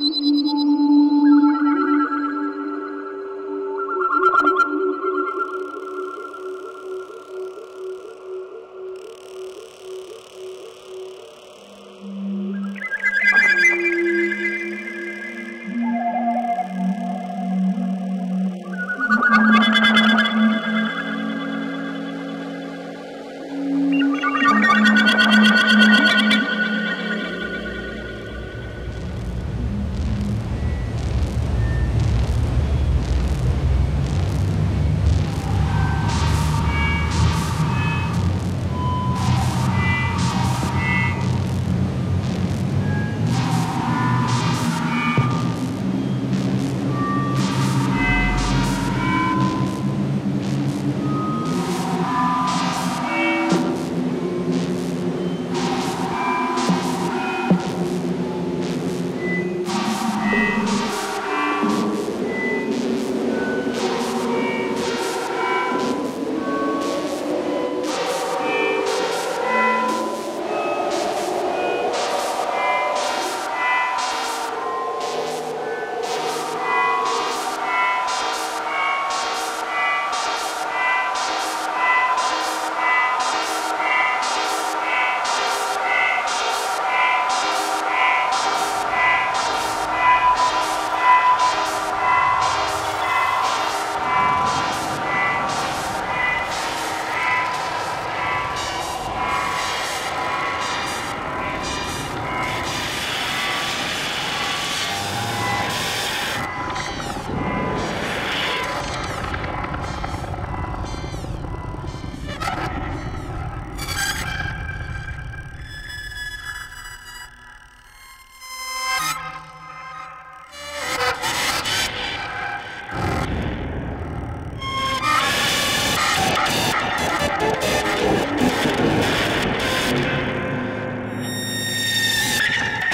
you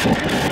beautiful.